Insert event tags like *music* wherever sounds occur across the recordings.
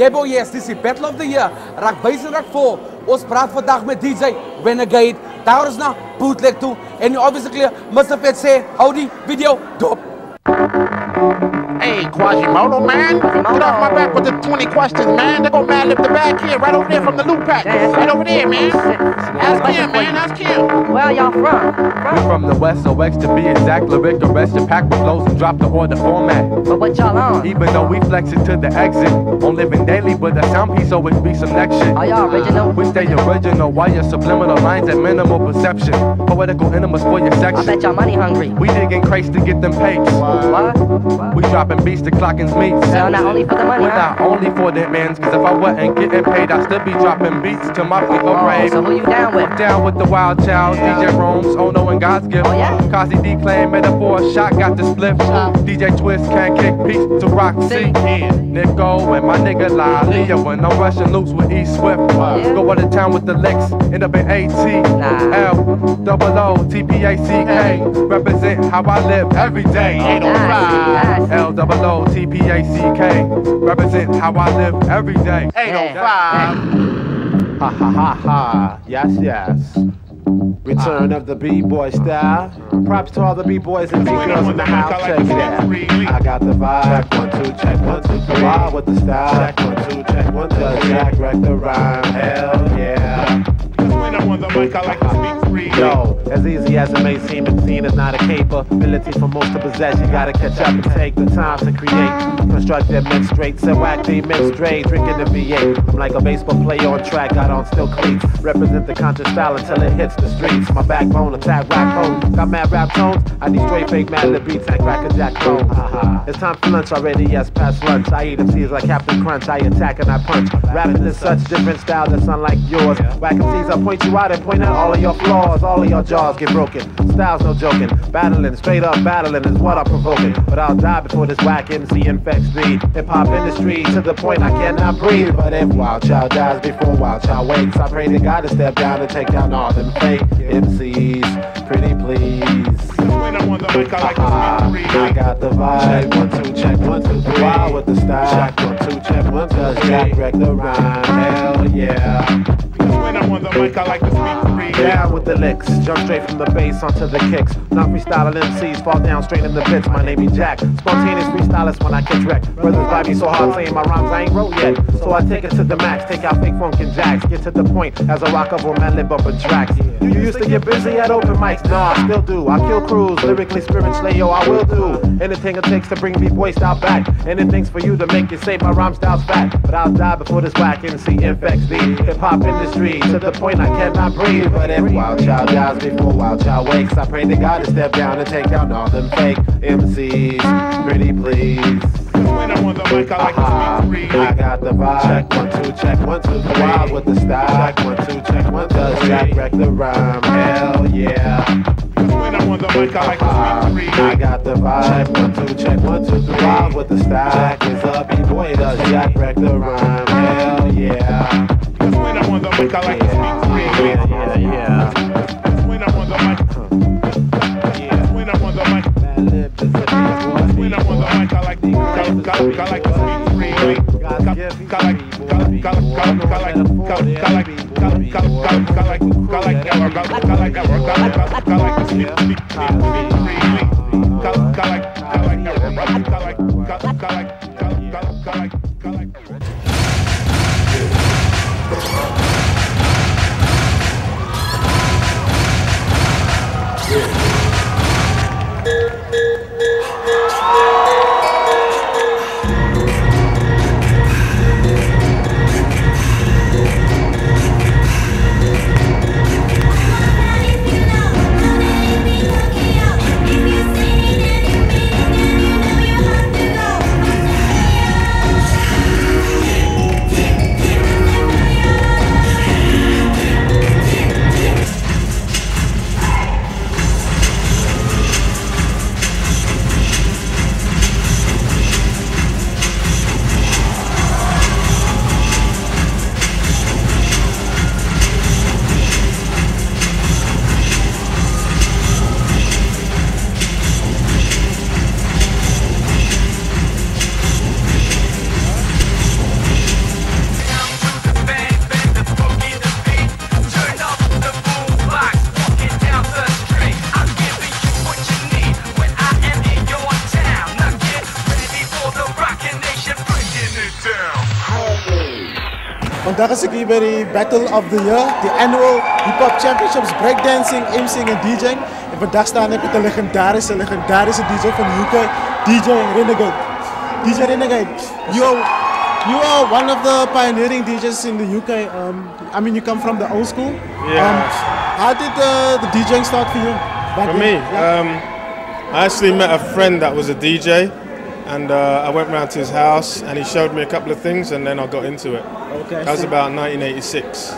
Jy bo yes, dis die Battle of the Year. Raak en raak voor. Ons praat vandag met DJ Renegade. Daar is na bootleg toe. En obviously Mr. Pet sê hou die video dop. Hey, Quasimoto, man. Get off my back with the 20 questions, man. They go Madlib the back here, right over there from the Lootpack. Right over there, man. Ask Kim, man. Ask Kim. Where y'all from? We're from the west, so X to be exact. Lyric arrest your pack with flows and drop the order format. But what y'all on? Even though we flex it to the exit, on living daily, but the sound piece always be some next shit. Are y'all original? We stay original, while your subliminal lines at minimal perception. Poetical enemas for your section. I section. bet y'all money hungry. We digging crates to get them papes. What? What? We dropping beats to clocking's meats. So not only for the money, We're huh? not only for the mans, cause if I wasn't getting paid, I'd still be dropping beats to my people Oh, rave. so who you down with? I'm down with the wild child, DJ Rome's, no, and God's gift. Oh, yeah? Kazi D claim metaphor, shot got the split. DJ Twist can't kick peace to Roxy. See? Nico and my nigga Lalia when I'm rushing loops with E Swift. Oh, yeah. Go out of town with the licks, end up in AT. Nah. L double O T P A C K. Represent how I live every day. Oh, Ain't no Nice, nice. L double O T P A C K. Represent how I live every day. 805. Ha ha ha ha. Yes, yes. Return of the B-boy style. Props to all the B-boys and B-girls in the house. Check it out. I got the vibe. One, two, check, one, two, three. Vibe with the style. Check, one, two, check, one, two. Jack wreck the rhyme? Hell yeah. Cause when I'm on the mic, I like to speak free. Yo, as easy as it may seem, it's seen as not a capability for most to possess. You gotta catch up and take the time to create. Construct them men straight, set whack the men straight, drinking the V8. I'm like a baseball player on track, got on still cleats. Represent the conscious style until it hits the streets. My backbone, attack rap home. Got mad rap tones, I destroy fake Madlib beats and crack a jack clone. Haha. Uh-huh. It's time for lunch already, yes, past lunch. I eat MCs like Captain Crunch, I attack and I punch. Rapping is such different style that's unlike yours. Whack MCs, I point you out and point out all of your flaws, all of your jaws get broken. Style's no joking, battling, straight up battling is what I'm provoking. But I'll die before this whack MC infects the hip hop industry to the point I cannot breathe. But if Wild Child dies before Wild Child wakes, I pray to God to step down and take down all them fake MCs. Pretty please. When I'm on the mic, I like to. I got the vibe. One, two, check, one, two, three. Wild with the style. Check, one, two, check, one, two, three. Jack wreck the rhyme? Hell yeah. I'm on the mic, I like to speak free. Down with the licks, jump straight from the bass onto the kicks. Not freestyling MCs, fall down straight in the pits. My name is Jack, spontaneous freestylist when I catch wreck. Brothers vibe me so hard saying my rhymes I ain't wrote yet. So I take it to the max, take out fake funk and jacks. Get to the point as a rock over man lip bumping tracks. You used to get busy at open mics, nah, I still do. I kill crews, lyrically, spiritually, yo, I will do. Anything it takes to bring B-boy style back. Anything's for you to make you say my rhyme style's back. But I'll die before this whack MC infects the hip hop industry to the point I cannot breathe. But if Wild Child dies before Wild Child wakes, I pray to God to step down and take down all them fake MCs. Pretty please. When I'm on the mic, I like Ah, to speak free. I got the vibe. Check one, two, check one, two, three. Wild with the style. Check one, two, check one, two. Does Jack wreck the rhyme? Hell yeah. When I'm on the mic, I like to speak I got the vibe. Check one, two, check one, two, three. Wild with the style. Jack is a b-boy. Does Jack wreck the rhyme? Hell yeah. When I'm on the mic, I like to speak free. Yeah, yeah, yeah. When I'm on the mic, like, Ik hier Battle of the Year, de annual hip-hop championships, breakdancing, MCing en DJing. En vandaag staan ik met de legendarische, legendarische DJ van UK, DJ Renegade. DJ Renegade, you are, you are one of the pioneering DJs in the UK. Um, I mean, you come from the old school. Yeah. Um, how did uh, the DJing start for you? back For me, Yeah. um, I actually met a friend that was a DJ, and uh, I went round to his house, and he showed me a couple of things, and then I got into it. okay, That was about 1986.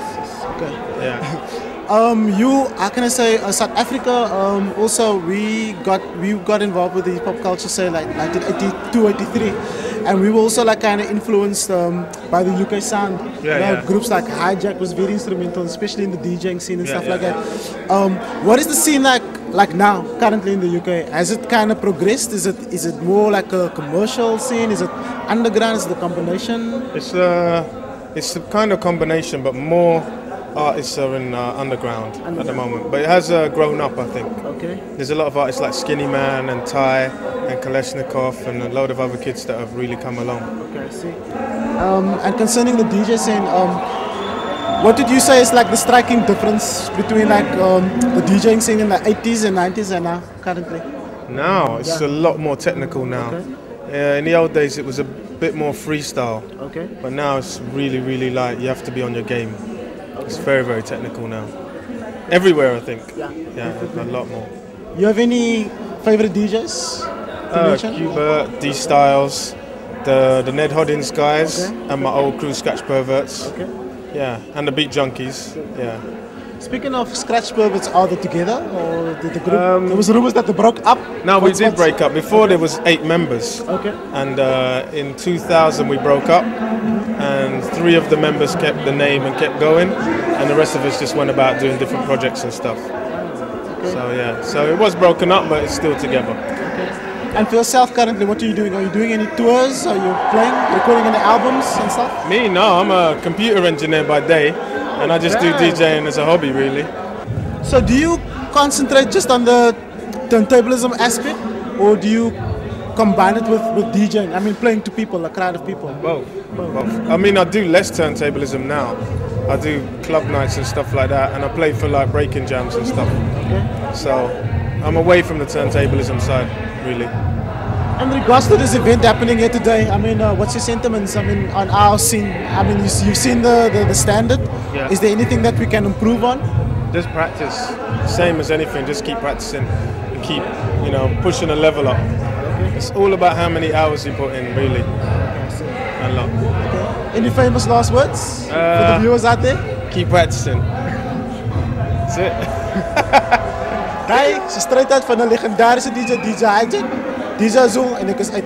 okay. Yeah. *laughs* Um, you, how can I say, uh, South Africa. Um, also, we got we got involved with the hip hop culture, say like 1982, 83, and we were also like kind of influenced um, by the UK sound. Yeah, You know, yeah. Groups like Hijack was very instrumental, especially in the DJing scene and Yeah, stuff yeah. like that. Um, what is the scene like like now, currently in the UK? Has it kind of progressed? Is it is it more like a commercial scene? Is it underground? Is it a combination? It's uh, it's a kind of combination, but more artists are in uh, underground, at the moment. But it has uh, grown up, I think. Okay. There's a lot of artists like Skinnyman and Ty and Klashnekoff and a load of other kids that have really come along. Okay, I see. Um, and concerning the DJ scene, um, what did you say is like the striking difference between like um, the DJing scene in the 80s and 90s and now currently? Now it's Yeah. a lot more technical now. Uh, in the old days, it was a bit more freestyle, Okay. but now it's really, really like you have to be on your game. It's very, very technical now. Everywhere, I think. Yeah. Yeah, a lot more. You have any favorite DJs Uh? Q-Bert, D Styles, the the Ned Hoddins guys, Okay. and my old crew, Scratch Perverts. Okay. Yeah, and the Beat Junkies. Yeah. Speaking of Scratch Perverts, are they together or did the group? Um, there was rumors that they broke up. No, we did break up. Before there was eight members. Okay. And uh, in 2000 we broke up, and three of the members kept the name and kept going, and the rest of us just went about doing different projects and stuff. So yeah, so it was broken up, but it's still together. And for yourself currently, what are you doing? Are you doing any tours? Are you playing, recording any albums and stuff? Me, no, I'm a computer engineer by day, and I just do DJing as a hobby, really. So do you concentrate just on the turntablism aspect, or do you combine it with, with DJing? I mean, playing to people, a crowd of people. Both. Both. I mean, I do less turntablism now. I do club nights and stuff like that, and I play for like breaking jams and stuff. So I'm away from the turntablism side, really. In regards to this event happening here today, I mean, uh, what's your sentiments? I mean, on our scene, I mean, you, you've seen the, the, the standard. Yeah. Is there anything that we can improve on? Just practice. Same as anything, just keep practicing and keep, you know, pushing a level up. It's all about how many hours you put in, really. A lot. Any famous last words for Uh, the viewers out there? Keep practicing. That's it. *laughs* Hij is straight uit van een legendarische DJ, DJ Hijack, DJ Azul en ik is uit.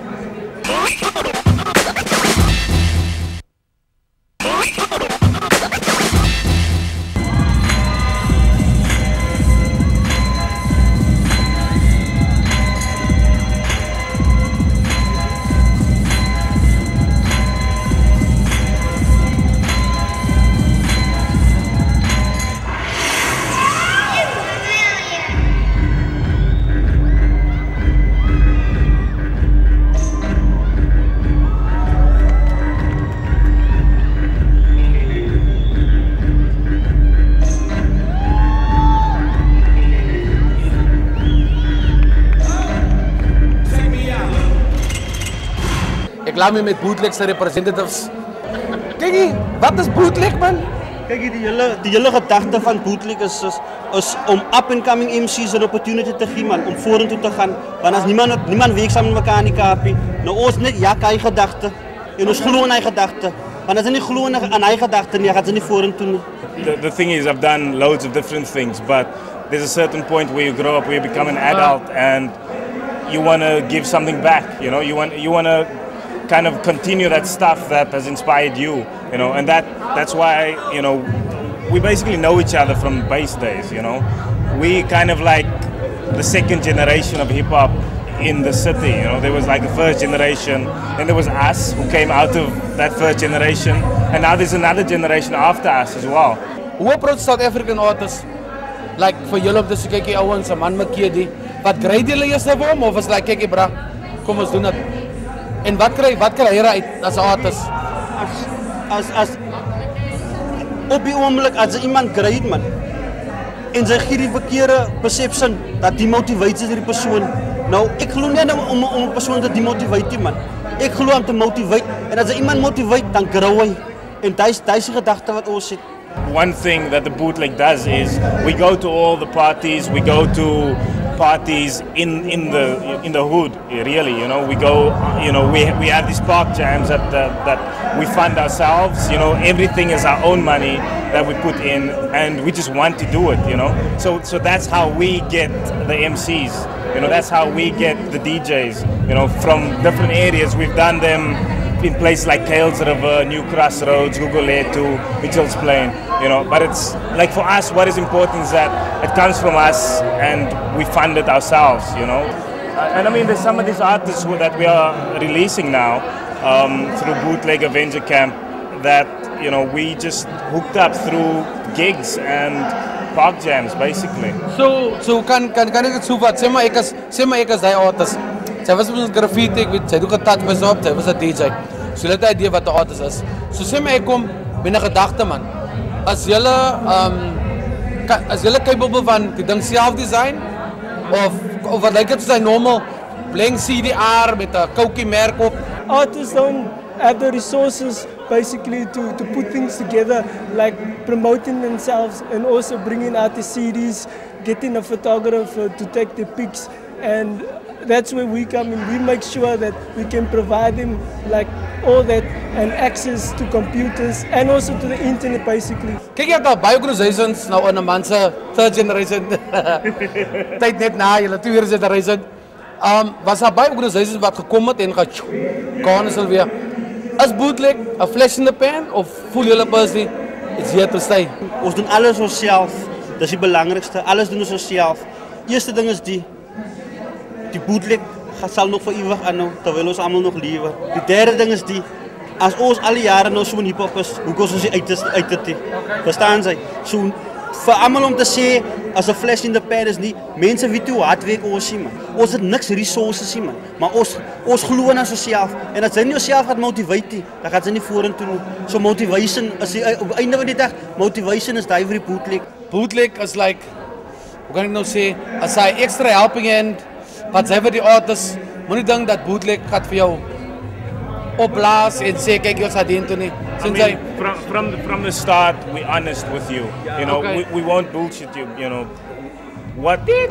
My met bootleg se representatives. Hier, wat is bootleg man? Hier, die hele die hele gedagte van bootleg is, is is om up and coming MC's 'n opportunity te gee man om vorentoe te gaan want as niemand niemand werk saam met mekaar in die Kaapie nou ons net ja kai gedagte en ons glo in hy gedagte want as jy nie glo in aan hy gedagte nie gaan jy nie vorentoe the, the thing is, I've done loads of different things, but there's a certain point where you grow up, where you become an adult, and you want to give something back. You know, you want you want to kind of continue that stuff that has inspired you. You know, and that that's why you know we basically know each other from base days. You know, we kind of like the second generation of hip hop in the city. You know, there was like the first generation, then there was us who came out of that first generation, and now there's another generation after us as well. Hoe approach South African artists? Like sê kyk hier ouens, 'n man Makedi. Wat grade julle eers vir hom of is like hier bra, kom ons doen dit. En wat kry wat kry hy uit as 'n artist? as as op die oomblik as jy iemand great man en sy gee die verkeerde perception dat demotiveer die persoon. Nou ek glo nie nou om om 'n persoon te demotiveer nie man. Ek glo om te motiveer en as jy iemand motiveer dan grow hy. En dis dis die gedagte wat ons het. One thing that the bootleg does is we go to all the parties, we go to parties in, in the in the hood really you know? We go you know we, we have these park jams that, that that we fund ourselves you know? Everything is our own money that we put in and we just want to do it you know? So so that's how we get the MCs you know that's how we get the DJs you know? From different areas we've done them in places like Elsies River, New Crossroads, Guguletu, Mitchell's Plain, you know. But it's like for us, what is important is that it comes from us and we fund it ourselves, you know. Uh, And I mean, there's some of these artists who, that we are releasing now um, through Bootleg Avenger Camp that, you know, we just hooked up through gigs and park jams, basically. So, so kan kan kan ek dit so vat? Sê maar ek as was met ons graffiti, ek weet, sy het ook 'n tat was op, sy was 'n DJ. So hulle 'n idee wat 'n artist is. So sê maar ek kom 'n gedagte man. As julle um ka- as julle capable van die ding self design of of wat lyk dit soos 'n normal blank CDR met 'n koukie merk op. artists don't have the resources basically to, to put things together like promoting themselves and also bringing out the CDs, getting a photographer to take the pics and that's where we come in. We make sure that we can provide them like all that and access to computers and also to the internet basically. Kyk jy daar baie organisations nou in 'n man se third generation *laughs* tyd net na julle tweede generation. Um was daar baie organisations wat gekom het en gaan is alweer. As bootleg, a flash in the pan of voel julle personally it's here to stay. Ons doen alles onsself. Dis die belangrikste. Alles doen ons onsself. Eerste ding is die die gaan sal nog vir ewig aanhou terwyl ons almal nog lewe. Die derde ding is die as ons al die jare nou so in hiphop is, hoe kos ons uit uit dit. Verstaan jy? So vir almal om te sê as 'n flash in the pan is nie mense weet hoe hard werk ons sien man. Ons het niks resources sien man, maar ons ons glo in onsself en as jy nie jouself gaan motiveer nie, dan gaan jy nie vorentoe nie. So motivation is die, op einde van die dag motivation is daai vir die bootleg. Bootleg is like hoe kan ek nou sê as hy extra helping hand wat sy vir die artists moenie dink dat bootleg gaan vir jou opblaas en sê kyk jy sal dien toe nie. I Sins hy mean, from, from, the, from the start, we're honest with you. You know, Okay. we, we won't bullshit you, you know. What? Okay,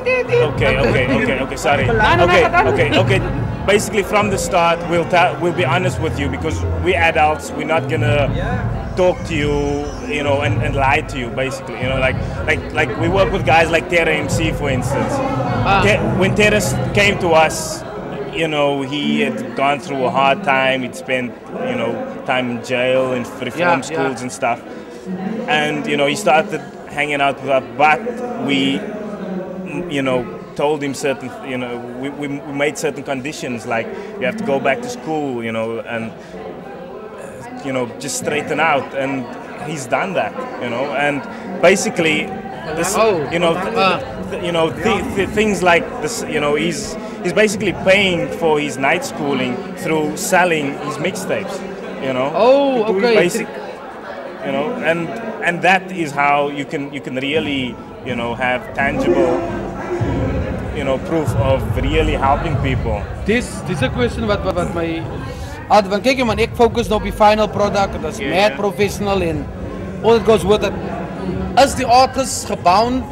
okay, okay, okay, sorry. *laughs* Okay, okay, okay. Basically, from the start, we'll, we'll be honest with you because we're adults. We're not gonna talk to you, you know, and, and lie to you, basically. You know, like, like, like we work with guys like Terra MC, for instance. Ah. Te- when Terra came to us, you know, he had gone through a hard time. He'd spent, you know, time in jail and reform Yeah, yeah. schools and stuff. And, you know, he started hanging out with us, but we, you know, told him certain, you know, we, we, we made certain conditions like you have to go back to school, you know, and, you know, just straighten out. And he's done that, you know, and basically, this, Oh, you know, uh, you know, th- th- things like this, you know, he's he's basically paying for his night schooling through selling his mixtapes, you know. Oh, okay. Basic, you know, and and that is how you can you can really, you know, have tangible, you know, proof of really helping people. This this is a question wat, wat my Ad van kyk jy man ek fokus nou op die final product dit is Ja, mad ja. professional en all goes with it. Is die artist gebound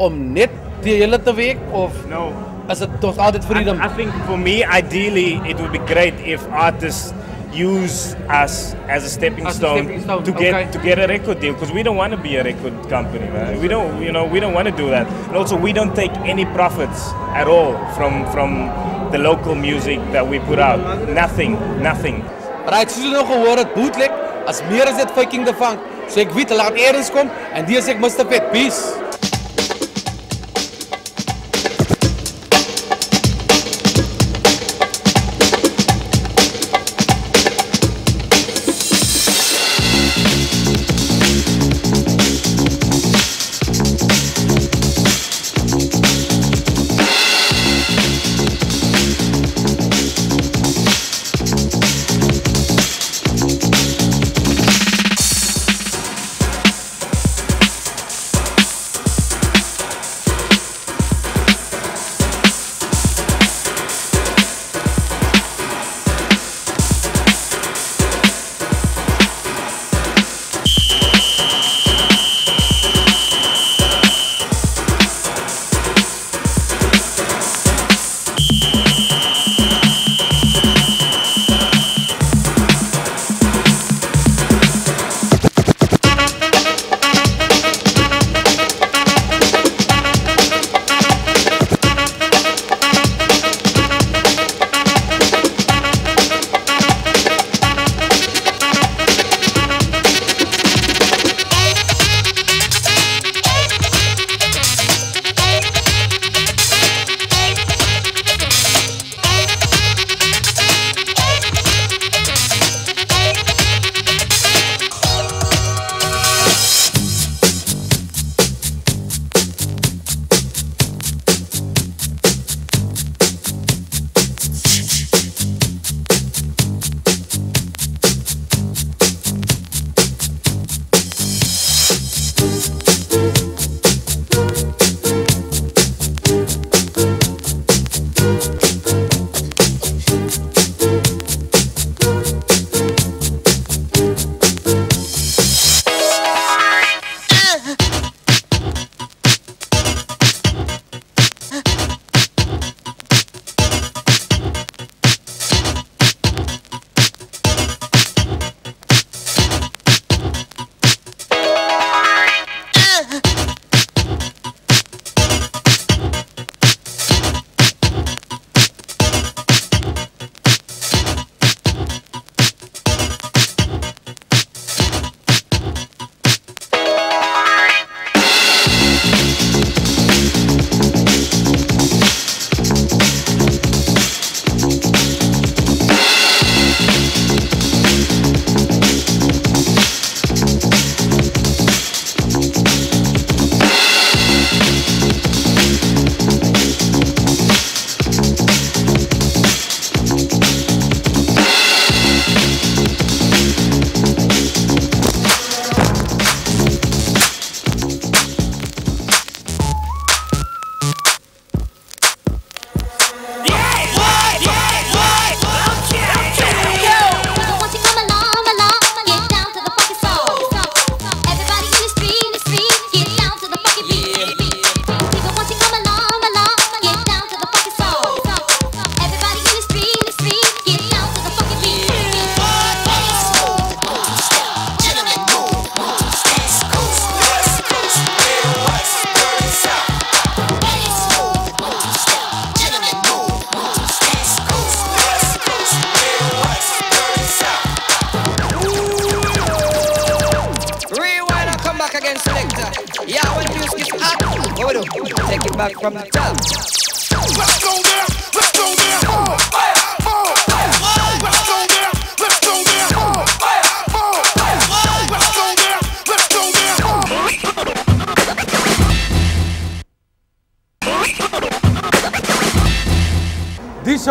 om net die hele te werk of No. is tot altyd freedom? I, I think for me, ideally, it would be great if artists use us as a stepping As a stone, stepping stone, to get okay. to get a record deal because we don't want to be a record company, man. We don't, you know, we don't want to do that. And also, we don't take any profits at all from from the local music that we put out. Nothing, nothing. Right, soos jy nou gehoor het, bootleg as meer as dit fucking the funk. So ek weet, laat eers kom en dis ek Mr. Vet. Peace.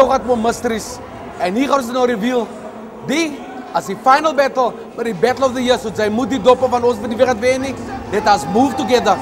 Gaat voor mysteries. En hier gaan ze nou reveal. Die, als die final battle, maar die battle of the year, zo zij moet die doppen van ons van die gaat winnen. Dit als move together.